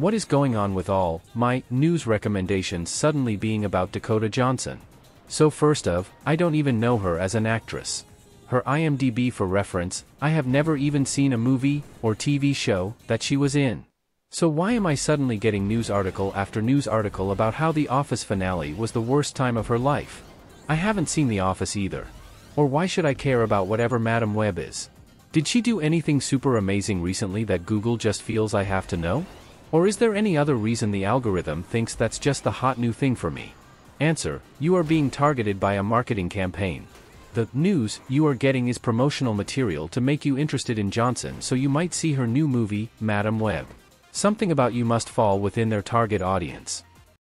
What is going on with all my news recommendations suddenly being about Dakota Johnson? So first of, I don't even know her as an actress. Her IMDb for reference, I have never even seen a movie or TV show that she was in. So why am I suddenly getting news article after news article about how The Office finale was the worst time of her life? I haven't seen The Office either. Or why should I care about whatever Madame Web is? Did she do anything super amazing recently that Google just feels I have to know? Or is there any other reason the algorithm thinks that's just the hot new thing for me? Answer, you are being targeted by a marketing campaign. The news you are getting is promotional material to make you interested in Johnson so you might see her new movie, Madame Web. Something about you must fall within their target audience.